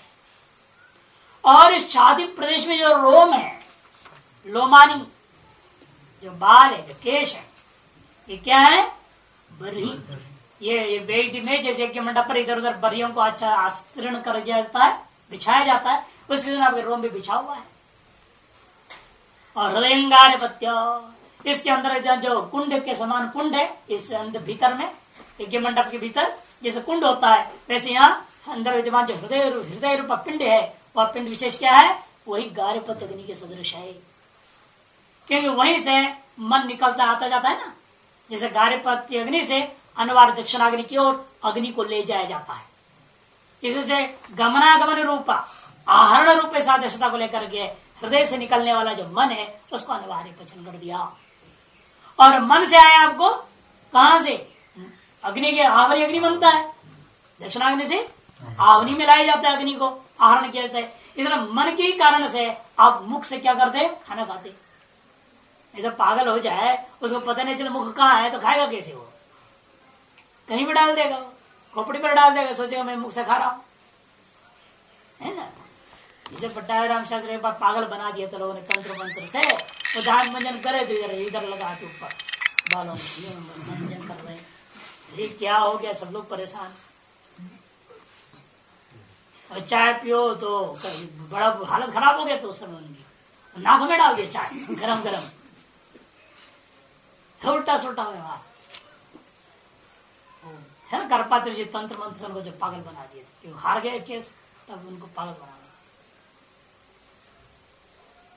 और इस छाती प्रदेश में जो रोम है, लोमानी, जो बाल है, जो केश है, ये क्या है? बरही। ये ये वेद में जैसे कि मंडप पर इधर उधर बरियों को अच्छा आस्तरण कर दिया जाता है, बिछाया जाता है उसके दिन आपके रोम भी बिछा हुआ है। और हृदयंगार पत्य इसके अंदर जो कुंड के समान कुंड है, इस अंदर भीतर में यज्ञ मंडप के भीतर, जैसे कुंड होता है, वैसे यहाँ अंदर विद्यमान जो हृदय हृदय रूप पिंड है, वह पिंड विशेष क्या है? वही गार्यपत अग्नि के सदृश है। क्योंकि वहीं से मन निकलता, आता जाता है ना? जैसे गार्यपत्य अग्नि से अनवार दक्षिणाग्नि की ओर अग्नि को ले जाया जाता है। इससे गमनागमन रूपा, आहरण रूप सादृशता को लेकर के हृदय से निकलने वाला जो मन है, उसको अनिवार्य पचन कर दिया। और मन से आया आपको, कहा से? अग्नि के आवरी अग्नि बनता है। दक्षिणाग्नि से आवनी में लाया जाता है अग्नि को, आहरण किया जाता है। इसलिए मन के कारण से आप मुख से क्या करते खाना खाते नहीं तो पागल हो जाए, उसको पता नहीं चले मुख कहाँ है तो खाएगा कैसे वो? कहीं भी डाल देगा खोपड़ी पर डाल देगा, सोचेगा मैं मुख से खा रहा हूँ। है ना? इसे पट्टाराम शास्त्री एक बार पागल बना दिया था लोगों ने, तंत्र मंत्र से। वो दान मंजन करे तो इधर इधर लगा ऊपर। बालों में मंजन कर रहे ये क्या हो गया? सब लोग परेशान। और चाय पियो तो बड़ा हालत खराब हो गया तो उस समय उनकी। नाक में डाल दिया चाय, गरम गरम। उल्टा सुलटा व्यवहार। है ना, करपात्र जी तंत्र मंत्र को जो पागल बना दिए थे क्यों हार गए केस, तब उनको पागल बना दिया।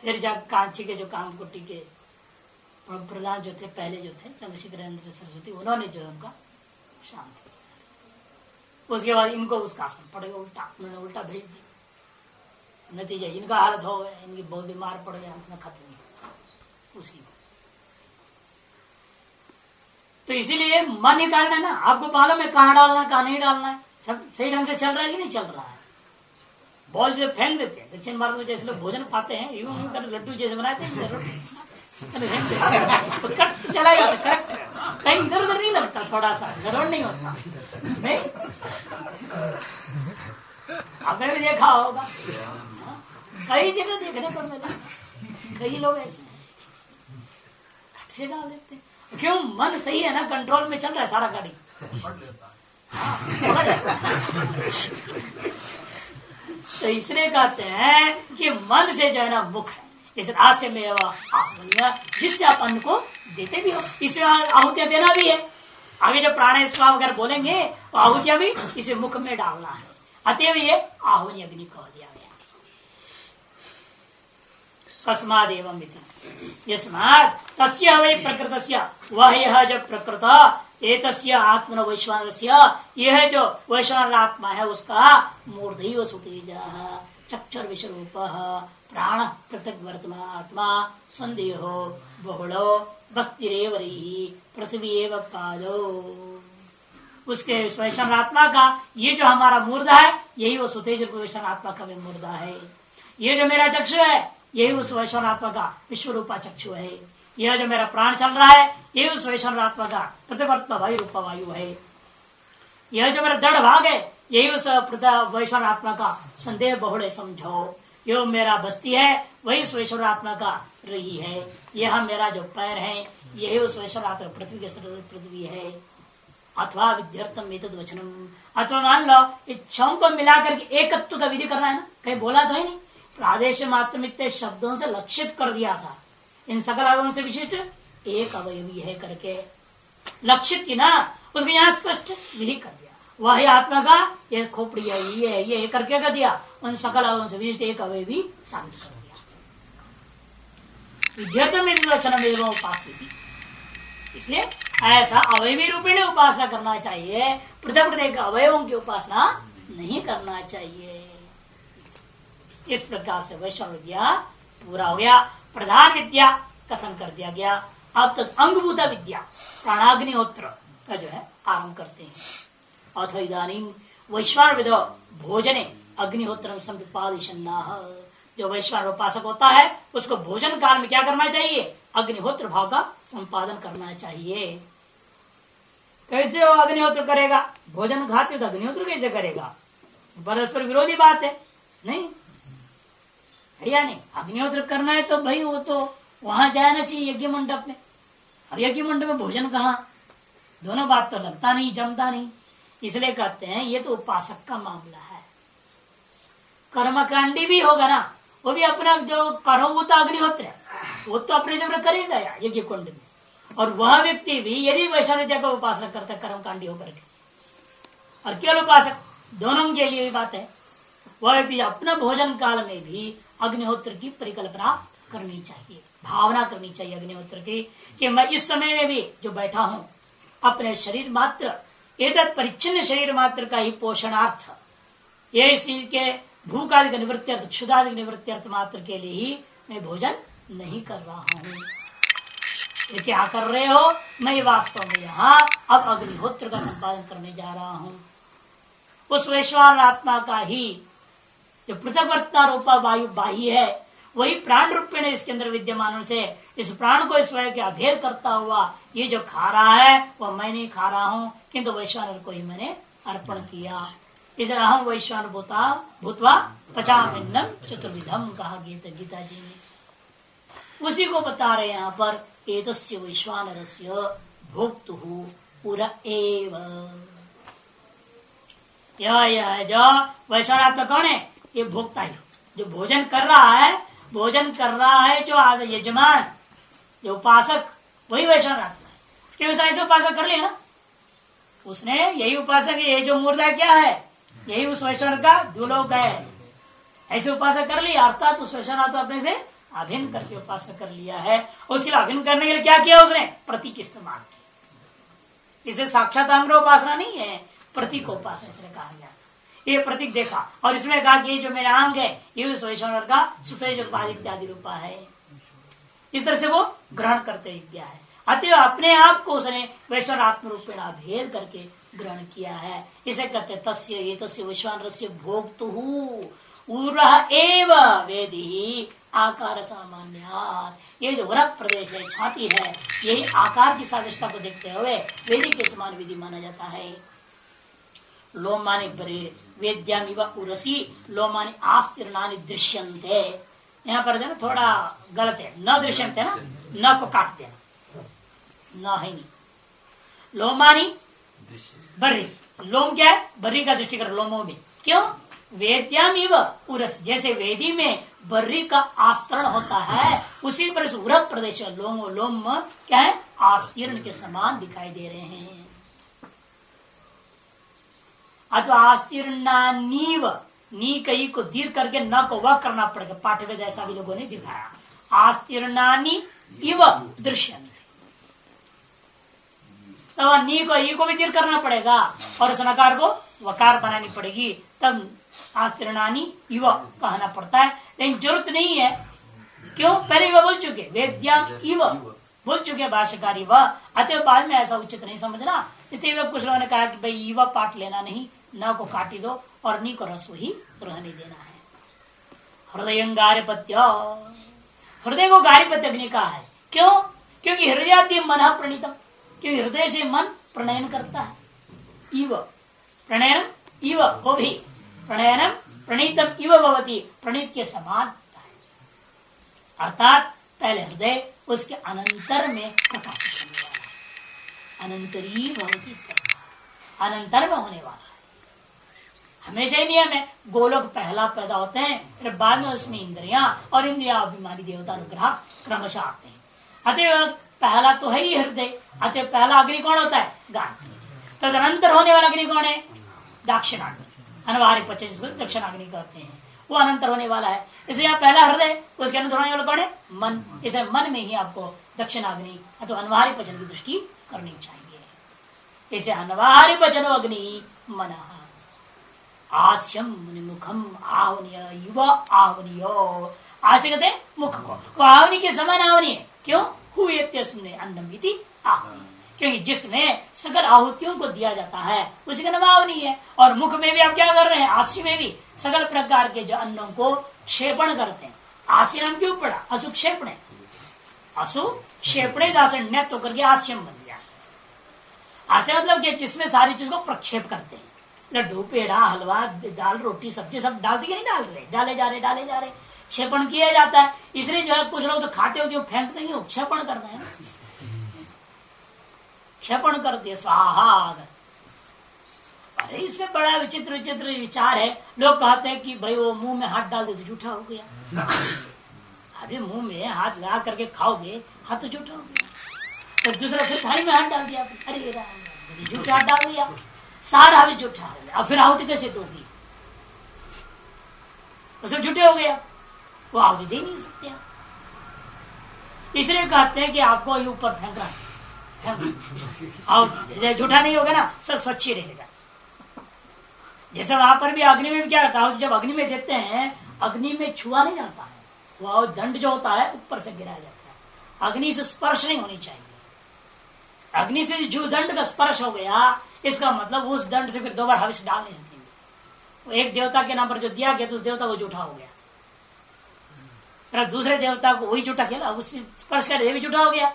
फिर जब कांची के जो काम कुटी के प्रधान जो थे, पहले जो थे, चंद्रशेखर सरस्वती, उन्होंने जो उनका शांति उसके बाद इनको उसका असर पड़ेगा उल्टा उन्होंने उल्टा भेज दिया। नतीजा, इनका हालत हो गया, इनकी बहुत बीमार पड़ गया अपना खत्म उसी तो इसीलिए मन ही कारण है ना, आपको मालूम है कहाँ डालना है, कहाँ नहीं डालना है? सब सही ढंग से चल रहा है कि नहीं चल रहा है? बॉल जो फेंक देते हैं, दक्षिण भारत में जैसे लोग भोजन पाते हैं, यूँ कर लड्डू जैसे बनाते हैं तो करेक्ट चला जाता करेक्ट कहीं इधर उधर नहीं लगता थोड़ा सा गड़बड़ नहीं होता। नहीं? आपने भी देखा होगा। हाँ? कई जगह देखने पर मिला। कई लोग ऐसे। कट से डाल देते क्यों? मन सही है ना? कंट्रोल में चल रहा है सारा गाड़ी। तो इसलिए कहते हैं कि मन से जो है ना, मुख है। इस आशय में जिससे आप अन्न को देते भी हो। इसमें आहुतियाँ देना भी है। आगे जो प्राण स्वाव वगैरह बोलेंगे तो आहुतियाँ भी इसे मुख में डालना है। अतएव ये आहुनि अग्नि कह दिया गया। तस्माद एवं तस्य वै प्रकृत वह यह जब प्रकृत एक आत्मन वैश्वान यह जो वैश्वान आत्मा है, उसका मूर्धैव सुतेज। चक्षर विश्व प्राण पृथक वर्तमान आत्मा संदेह बहुड़ो बस्तिरेवरी पृथ्वी एवं पादो उसके वैश्वान आत्मा का ये जो हमारा मूर्धा है, यही वो सुतेज वैश्वान आत्मा का भी मूर्धा है। ये जो मेरा चक्षु है, यही उस वैश्वनात्मा का विश्व रूपा चक्षु है। यह जो मेरा प्राण चल रहा है, यही उस वैश्वनात्मा का प्रतिवर्तमा वायु रूपा वायु है। यह जो मेरा दृढ़ भाग है यही उस वैश्वनात्मा का संदेह बहुड़े समझो। यो मेरा बस्ती है, वही उस वैश्वर आत्मा का रही है। यह मेरा जो पैर है, यही उस वैश्वरात्मा पृथ्वी के पृथ्वी है। अथवा विद्यार्थम वचनम। अथवा मान लो इच्छाओं को मिलाकर के एकत्व का विधि करना है ना? कहीं बोला तो है नहीं। प्रादेश मात्र शब्दों से लक्षित कर दिया था। इन सकल अवयों से विशिष्ट एक अवयवी है करके। लक्षित की ना? उसको यहाँ स्पष्ट विधि कर दिया। वह आत्मा का ये खोपड़ी है, ये ये करके कर दिया। उन सकल अवयों विशिष्ट एक अवयवी साबित कर दिया। इसलिए ऐसा अवयवी रूपी उपासना करना चाहिए। पृथक पृथक अवयवों की उपासना नहीं करना चाहिए। इस प्रकार से वैष्णव विद्या पूरा हो गया, प्रधान विद्या कथन कर दिया गया। अब तक अंगभूत विद्या, प्राणाग्निहोत्र का जो है आरंभ करते हैं। अथ इधानी वैश्वान भोजने अग्निहोत्र जो वैश्वान उपासक होता है, उसको भोजन काल में क्या करना चाहिए? अग्निहोत्र भाव का संपादन करना चाहिए। कैसे वो अग्निहोत्र करेगा? भोजन खाते तो अग्निहोत्र कैसे करेगा? परस्पर विरोधी बात है, नहीं? है या नहीं? अग्निहोत्र करना है तो भाई वो तो वहाँ जाना चाहिए यज्ञ मंडप में। यज्ञ मंडप में भोजन कहा? दोनों बात तो लगता नहीं, जमता नहीं। इसलिए कहते हैं, ये तो उपासक का मामला है। कर्मकांडी भी होगा ना, वो भी अपना जो करो, वो तो अग्निहोत्र है। वो तो अपने से करेगा या यज्ञ कुंड में। और वह व्यक्ति भी, यदि वैश्विद्या का उपासना करता कर्मकांडी होकर के। और केवल उपासक, दोनों के लिए बात है। वह व्यक्ति अपना भोजन काल में भी अग्निहोत्र की परिकल्पना करनी चाहिए, भावना करनी चाहिए अग्निहोत्र की, कि मैं इस समय में भी जो बैठा हूँ, अपने शरीर मात्र एक परिच्छिन्न शरीर मात्र का ही पोषणार्थ। ये शरीर के भूख का निवृत्त्यर्थ क्षुदादि निवृत्त्यर्थ मात्र के लिए ही मैं भोजन नहीं कर रहा हूँ। ये क्या कर रहे हो? मैं वास्तव में यहाँ अब अग्निहोत्र का संपादन करने जा रहा हूँ। उस वैश्वान आत्मा का ही जो पृथक वर्तना रूपा वायु बाही है वही प्राण रूप में इसके अंदर विद्यमान से, इस प्राण को स्वयं के अभेद करता हुआ, ये जो खा रहा है, वह मैं नहीं खा रहा हूँ, किंतु वैश्वानर को ही मैंने अर्पण किया। इसे अहम वैश्वान भूता भूतवा पचामिन्नम चतुर्विधम कहा गीता गीता जी ने। उसी को बता रहे यहाँ पर एक वैश्वान भोक्तु पूरा एव। यह जो वैश्वान कौन है? ये भोक्ता है, जो भोजन कर रहा है भोजन कर रहा है जो आज यजमान, जो उपासक, वही वैश्वान आत्मा है। क्यों ऐसे उपासक कर लिया ना? उसने यही उपासक, ये जो मुर्दा क्या है, यही उस वैष्णव का दुलोक है। ऐसे उपासक कर लिया अर्थात उस वैष्णव तो अपने से अभिन्न करके उपासना कर लिया है। उसके लिए अभिन्न करने के लिए क्या किया उसने? प्रतीक इस्तेमाल किया। इसे साक्षात अंग्र उपासना नहीं है प्रतीक उपासना इसने कहा गया ये प्रतीक देखा। और इसमें कहा कि जो मेरा अंग है, ये उस वैष्णव का सुतेज इत्यादि रूपा है। इस तरह से वो ग्रहण करते विद्या है। अतः अपने आप को उसने वैश्वर आत्म रूपेण भेद करके ग्रहण किया है। इसे कहते तस्य, ये तस्य वैश्वान रस्य भोक्तु एव वेदी आकार सामान्य ये जो वरक प्रदेश है, छाती है यही आकार की सादृशता को देखते हुए वेदी के समान विधि माना जाता है। लोमानी बरे वेद्यामी व उरसी लोमानी आस्तीर्णानी दृश्यंते यहाँ पर जो थोड़ा गलत है। न दृश्यंते ना न को काट देना न है नहीं। लोमानी बर्री। लोम क्या है? बर्री का दृष्टि कर लोमो में। क्यों? वेद्याम उरस। जैसे वेदी में बर्री का आस्तरण होता है उसी पर उरक प्रदेश लोम लोम क्या है? आस्तीर्ण के समान दिखाई दे रहे हैं। अथवा आस्तीर्णा नीव नी कई को दीर करके न को वह करना पड़ेगा पाठवेद ऐसा भी लोगों ने दिखाया आस्तीर्णानी इव दृश्य तब नी को ई को भी दीर्घ करना पड़ेगा और उस नकार को वकार बनानी पड़ेगी तब आस्तीर्णानी युवा कहना पड़ता है लेकिन ज़रूरत नहीं है क्यों पहले वह बोल चुके वेद्याम इव बोल चुके भाष्यकारी वह अतः बाद में ऐसा उचित नहीं समझना इसलिए कुछ लोगों ने कहा कि भाई युवा पाठ लेना नहीं न को काटी दो और नी को रस ही रहने देना है। हृदय गारिपत्य। हृदय को गारिपत्य अग्नि का है। क्यों? क्योंकि हृदय मन प्रणीतम। क्योंकि हृदय से मन प्रणयन करता है। इव। प्रणयन इव वो भी। प्रणयनम प्रणीतम इव भवती। प्रणीत के समान अर्थात पहले हृदय उसके अनंतर में प्रकाशित होने वाला है। अनंतरी भवती अनंतर में होने वाला है। हमेशा ही नियम है, गोलोक पहला पैदा होते हैं, फिर बाद में उसमें इंद्रिया और इंद्रिया अभिमानी देवता अनुग्रह क्रमशः आते हैं। अतः पहला तो है ही हृदय अतः पहला अग्नि कौन होता है? गाय तदनंतर होने वाला अग्नि कौन है? दक्षिणाग्नि। अनिवार्य पचन जिसको दक्षिणाग्नि कहते हैं। वो अनंतर होने वाला है। इसलिए यहाँ पहला हृदय, उसके अंदर होने वाला कौन है? मन। इसे मन में ही आपको दक्षिणाग्नि अथवा अनिवार्य पचन की दृष्टि करनी चाहिए। इसे अनिवार्य पचन अग्नि मन। आस्यम मुखम आवनीय युवा आवनीय आस्य कहते मुख को। वो आवनी के समान आवनी है। क्यों? हुए अन्नम क्योंकि जिसमें सकल आहुतियों को दिया जाता है, उसी का नवावनी है। और मुख में भी आप क्या कर रहे हैं? आशी में भी सकल प्रकार के जो अन्नों को क्षेपण करते हैं। आशी नाम क्यों पड़ा असु क्षेपण असु क्षेपणे दासन नेत होकर के आश्यम बन गया। आशय मतलब जिसमें सारी चीज़ को प्रक्षेप करते हैं। लड्डू, पेड़ा, हलवा, दाल, रोटी, सब्ज़ी सब डाल दिए नहीं डाल रहे? डाले जा रहे, डाले जा रहे। क्षेपण किया जाता है। इसलिए जो है कुछ लोग तो खाते होते फेंक देंगे क्षेपण करना है क्षेपण कर दिए, स्वाहा अरे, इसमें बड़ा विचित्र विचित्र विचार है। लोग कहते हैं कि भाई, वो मुँह में हाथ डाल दे तो जूठा हो गया। अरे, मुँह में हाथ लगा करके खाओगे, हाथ तो जूठा हो गया। तो दूसरा फिर थाली में हाथ डाल दिया। अरे जूठा हाथ डाल दिया। सारा हविष जूठा हो अब फिर आहुति कैसे दोगी? तो सब झूठे हो गया। वो आहुति दे नहीं सकते इसलिए कहते हैं कि आपको ये ऊपर फेंक रहा आहुति झूठा नहीं होगा ना, सब स्वच्छ ही रहेगा। जैसे वहाँ पर भी अग्नि में भी क्या रहता है? जब अग्नि में देते हैं, अग्नि में छुआ नहीं जाता है। वो दंड जो होता है, ऊपर से गिराया जाता है। अग्नि से स्पर्श नहीं होनी चाहिए। अग्नि से जो दंड का स्पर्श हो गया, इसका मतलब उस दंड से फिर दो बार हविष डाल नहीं सकेंगे एक देवता के नाम पर जो दिया गया तो उस देवता को जूठा हो गया। फिर दूसरे देवता को वही झूठा खेला उससे स्पर्श कर भी झूठा हो गया।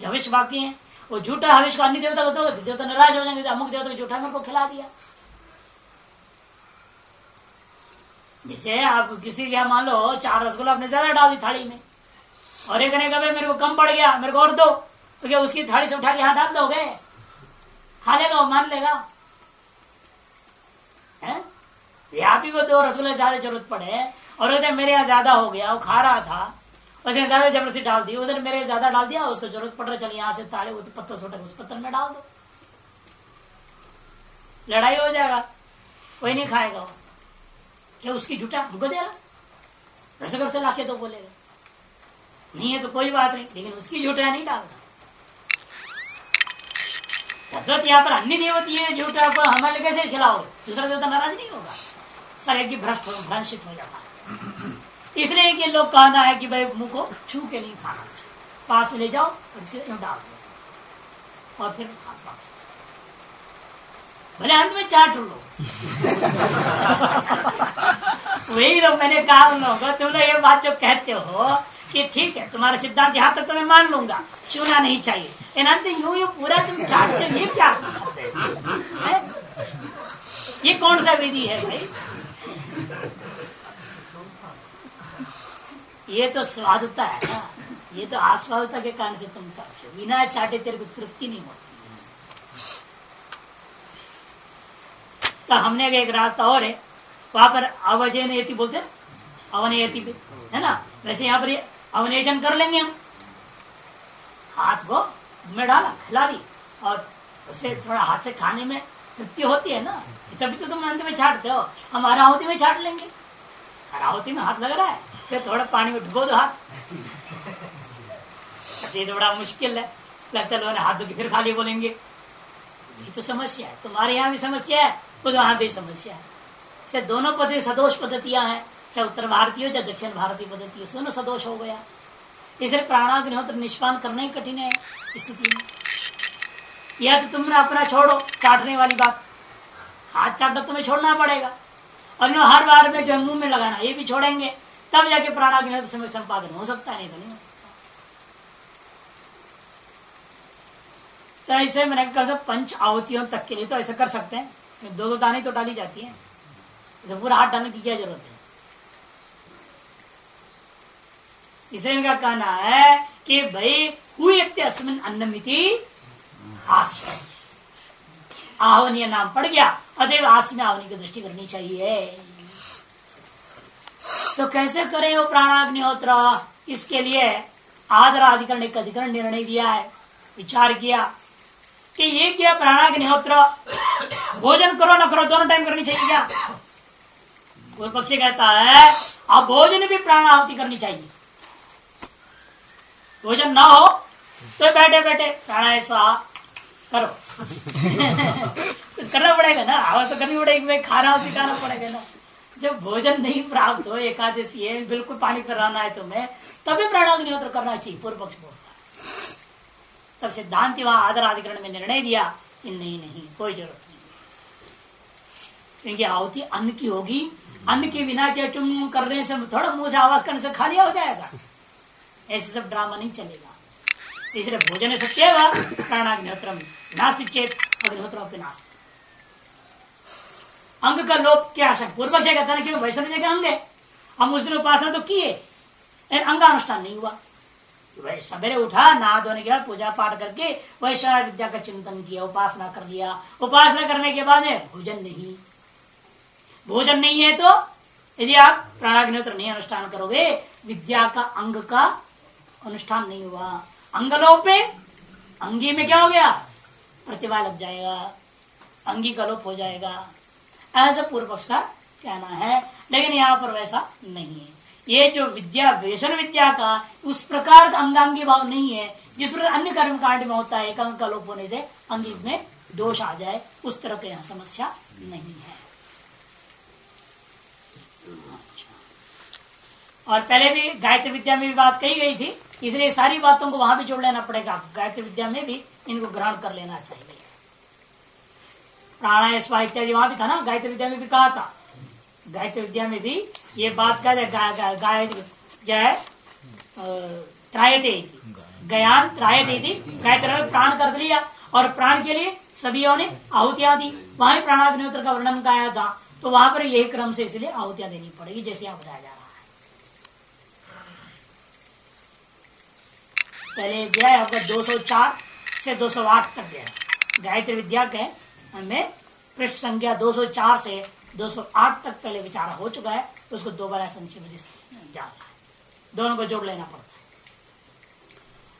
जो बाकी है, वो झूठा हविष को अन्य देवता को दो देवता नाराज़ हो जाएँगे अमुक देवता को जूठा मेरे को खिला दिया। जैसे आप किसी के मान लो, चार रसगुल्ला आपने ज़्यादा डाल दी थाली में, और एक ने कहा मेरे को कम पड़ गया, मेरे को और दो। तो क्या उसकी थाली से उठा के हाथ डाल दोगे? खा लेगा वो मान लेगा। ही? को दो रसगुल्ले ज़्यादा ज़रूरत पड़े। और उधर मेरे यहाँ ज़्यादा हो गया, वो खा रहा था। उसने ज़्यादा ज़बरदस्ती डाल दी, उधर मेरे ज़्यादा डाल दिया, उसको ज़रूरत पड़ रहा चल यहाँ से ताड़े वो तो पत्थर छोटे उस पत्थर में डाल दो। लड़ाई हो जाएगा, कोई नहीं खाएगा वो। क्या उसकी झूठा हमको दे रहा? रसगर से लाके तो बोलेगा। नहीं है तो कोई बात नहीं, लेकिन उसकी झूठा नहीं डालता तद्वत यहाँ पर अन्य देवती है झूठा को हमारे कैसे खिलाओ दूसरा देवता नाराज़ नहीं होगा? सर एक भ्रष्ट भ्रंशित हो जाता है। इसलिए कि लोग कहना है कि भाई मुँह को छू के नहीं खाना चाहिए। पास में ले जाओ, और इसे डाल दो। और फिर भले अंत में चाट लो। वही लोग मैंने कहा उन लोगों तुम लोग ये बात जो कहते हो कि ठीक है, तुम्हारा सिद्धांत यहाँ तक तो मैं मान लूँगा। छूना नहीं चाहिए। अंत यूँ ये पूरा तुम चाटते ये क्या? ये कौन सा विधि है भाई? ये तो स्वादुता है ना। ये तो आस्वादता के कारण से तुम करते बिना चाटे तेरे को तृप्ति नहीं होती। तो हमने एक रास्ता और है। वहाँ पर अवजन यति बोलते अवनयति है ना? वैसे यहाँ पर अवनेजन कर लेंगे हम। हाथ को में डाला, खिला दी, और उससे थोड़ा हाथ से खाने में तृप्ति होती है ना? तभी तो तुम अंत में छाटते हो। हम अरावती में छाट लेंगे। अरावती में हाथ लग रहा है, फिर थोड़ा पानी में ढुको दो हाथ। ये तो बड़ा मुश्किल है। लगता है हाथ धो फिर खाली बोलेंगे। ये तो समस्या है। तुम्हारे यहाँ भी समस्या है, खुद वहाँ भी समस्या है। दोनों पद्धति, सदोष पद्धतियाँ हैं। चाहे उत्तर भारतीय हो चाहे दक्षिण भारतीय पद्धति हो सदोष हो गया। इसलिए प्राणाग्निहोत्र निष्पान करना ही कठिन है स्थिति में। या तो तुमने अपना छोड़ो, चाटने वाली बात। हाथ चाटना तुम्हें छोड़ना पड़ेगा। और हर बार में जो मुँह में लगाना, ये भी छोड़ेंगे। तब जाके प्राणाग्निहोत्र समय संपादन हो सकता है, नहीं तो नहीं हो सकता। तो ऐसे मैंने कहा पंच आवतियों तक के लिए तो ऐसा कर सकते हैं। दो दो दाने तो डाली जाती है। इसे पूरा हाथ डालने की क्या ज़रूरत है? इसे इनका कहना है कि भाई, हुई अस्मिन अन्नमिति आश्रय। आहवनीय नाम पड़ गया, अतएव आस में आवनी की दृष्टि करनी चाहिए। तो कैसे करें वो प्राणाग्निहोत्र? इसके लिए आदर अधिकरण एक अधिकरण निर्णय दिया है, विचार किया कि ये क्या प्राणाग्निहोत्र? भोजन करो, ना करो, दोनों टाइम करनी चाहिए क्या? कोई पक्षी कहता है, अब भोजन भी प्राणाहुति करनी चाहिए। भोजन ना हो तो बैठे बैठे प्राणाय स्वाहा करो। कुछ करना पड़ेगा ना? आवाज़ तो करनी पड़ेगी मैं खा रहा दिखाना पड़ेगा ना। जब भोजन नहीं प्राप्त हो, एकादशी है, बिल्कुल पानी रहना है तुम्हें, तभी प्राणाग्निहोत्र करना चाहिए, पूर्व पक्ष बोलता है। तब सिद्धांत वहाँ आदर अधिकरण में निर्णय दिया कि नहीं नहीं, कोई ज़रूरत नहीं। क्योंकि आहुति अन्न की होगी। अन्न के बिना क्या चुम करने से थोड़ा मुँह से आवाज़ करने से खालिया हो जाएगा। ऐसे सब ड्रामा नहीं चलेगा। इसलिए भोजन सत्य प्राणाग्निहोत्र नास्ति चेत अग्निहोत्र अंग का लोप क्या आशा पूर्व पक्ष कहता है कि वैष्णव जगह अंग है। हम उस दिन उपासना तो किए अंगानुष्ठान नहीं हुआ। वही सवेरे उठा, नहा धोने के बाद पूजा पाठ करके वैष्णव विद्या का चिंतन किया, उपासना कर लिया। उपासना करने के बाद भोजन नहीं। भोजन नहीं है तो यदि आप प्राणाग्निहोत्र नहीं अनुष्ठान करोगे, विद्या का अंग का अनुष्ठान नहीं हुआ। अंगलोपे अंगी में क्या हो गया? प्रतिभा लग जाएगा। अंगी का लोप हो जाएगा। ऐसा पूर्व पक्ष का कहना है। लेकिन यहाँ पर वैसा नहीं है। ये जो विद्या वेशन विद्या का उस प्रकार का अंगांगी भाव नहीं है, जिस प्रकार अन्य कर्म कांड में होता है, एक अंग का लोप होने से अंगी में दोष आ जाए, उस तरह की यहाँ समस्या नहीं है। और पहले भी गायत्री विद्या में भी बात कही गई थी, इसलिए सारी बातों को वहाँ भी जोड़ लेना पड़ेगा। गायत्री विद्या में भी इनको ग्रहण कर लेना चाहिए। प्राणाय स्वा इत्यादि वहाँ भी था ना, गायत्री विद्या में भी कहा था। गायत्री विद्या में भी ये बात का गाय जय त्रायते गयान थी गायत्री प्राण कर लिया और प्राण के लिए सभी ने आहुतियाँ दी। वहाँ प्राणाग्निहोत्र का वर्णन गाया था तो वहाँ पर यही क्रम से इसलिए आहुतियाँ देनी पड़ेगी, जैसे यहाँ बताया जा रहा है पहले दिया है आपका 204 से 208 तक है। गायत्री विद्या के हमें पृष्ठ संख्या 204 से 208 तक पहले विचार हो चुका है, उसको दोबारा संक्षिप्त जा रहा है। दोनों को जोड़ लेना पड़ता है।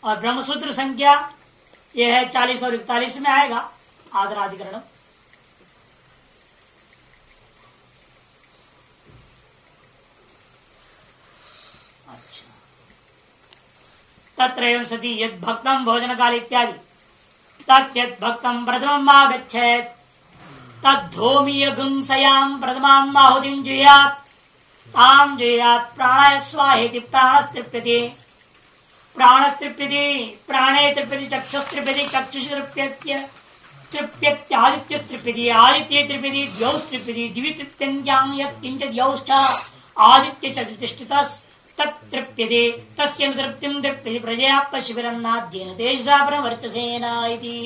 और ब्रह्मसूत्र संख्या यह है 40 और इकतालीस में आएगा, आदराधिकरण। तत्र सती यद भक्तम भोजन काल इत्यादि तत्यद भक्तम प्रथम आगछेत तद्धोमीय गुंसयाम प्रथमाम आहुतिम जुयात। ताम जुयात प्राणाय स्वाहेति प्राणस्तृप्यते। प्राणस्तृप्यते, प्राणे तृप्यति, चक्षुस्तृप्यति चक्षुस्तृप्यत्य तृप्यत्यादित्यस्तृप्यति, आदित्य तृप्यति दिवि तृप्यन्त्यां यत् किञ्चित् यौश्च, आदित्य च प्रतिष्ठितस् तत्तृप्यते, तस्य तृप्तिं तृप्यति प्रजयाप्यशिबिरन्नाद्येन तेजसा प्रवर्तसेन इति।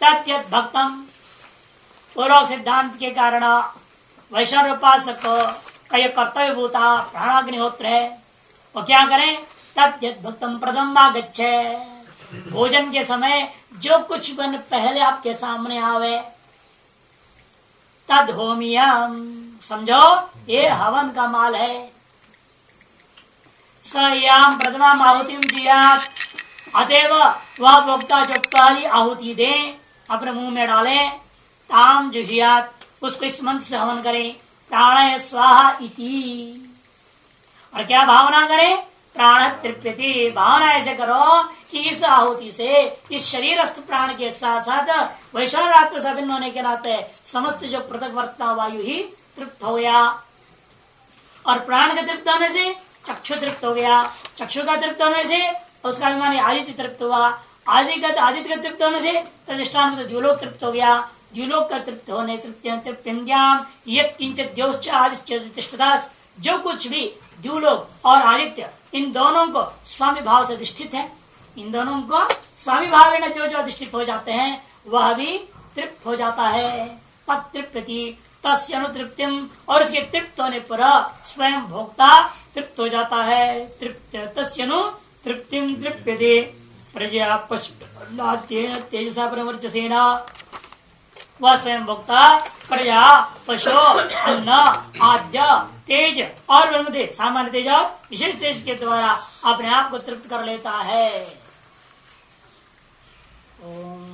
तत्यत् भक्तम पूर्व सिद्धांत के कारण वैश्व उपासक का कर्तव्य भूता प्राणाग्निहोत्र। है वो क्या करें तत्यत भक्तम प्रथम गच्छे भोजन के समय जो कुछ बन पहले आपके सामने आवे। तद होमियम। समझो, ये हवन का माल है। सयाम प्रथमा आहुति अतएव वह भोक्ता जो पहली आहुति दे, अपने मुँह में डाले ताम जुहियात, उसको इस मंत्र से हवन करे प्राण स्वाहा इति। और क्या भावना करे? प्राण तृप्यति, भावना ऐसे करो कि इस आहुति से, इस शरीरस्थ प्राण के साथ साथ वैश्वात्म साधन होने के नाते, समस्त जो पृथक वर्ता वायु ही तृप्त हो गया। और प्राण के तृप्त होने से चक्षु तृप्त हो गया। चक्षु का तृप्त होने से, उसका अभिमान आदित्य तृप्त हुआ। आदित्य आदित्य का तृप्त होने से प्रतिष्ठान में द्व्यूलोक तृप्त हो गया। द्व्यूलोक का तृप्त होने तृप्त्याम जो कुछ भी द्व्यूलोक और आदित्य, इन दोनों को स्वामी भाव से अधिष्ठित है। इन दोनों को स्वामी भाव जो जो अधिष्ठित हो जाते हैं, वह भी तृप्त हो जाता है। तृप्ति तस्य और उसके तृप्त होने पर स्वयं भोक्ता तृप्त हो जाता है। तृप्त तस्नु तृप्तिम तृप्यते। प्रजा तेजसा प्रवर्त सेना वह स्वयं भोक्ता प्रजा पशु, अन्न आद्य तेज, और ब्रह्म सामान्य तेज, और विशेष तेज के द्वारा अपने आप को तृप्त कर लेता है। ओम।